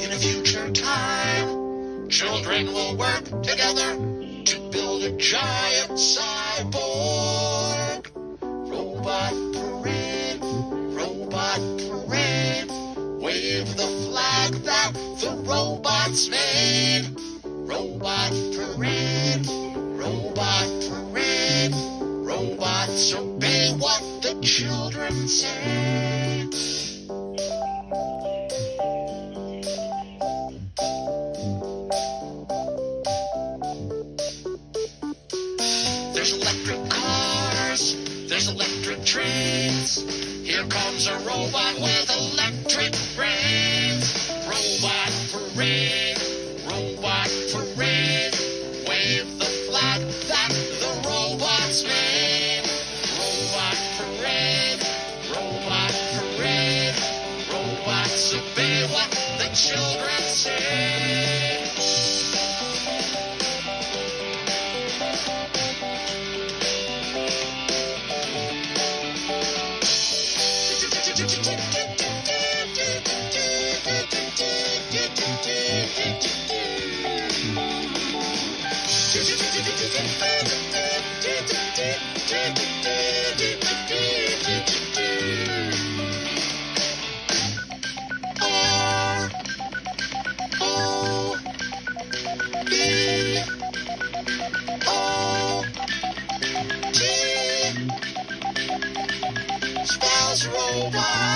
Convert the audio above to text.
In a future time, children will work together to build a giant cyborg. Robot parade, robot parade. Wave the flag that the robots made. Robot parade, robot parade. Robots obey what the children say. There's electric trains. Here comes a robot with electric brains. Robot parade, robot parade. Wave the flag that the robots made. Robot parade, robot parade. Robots obey what the children say. R spells robot.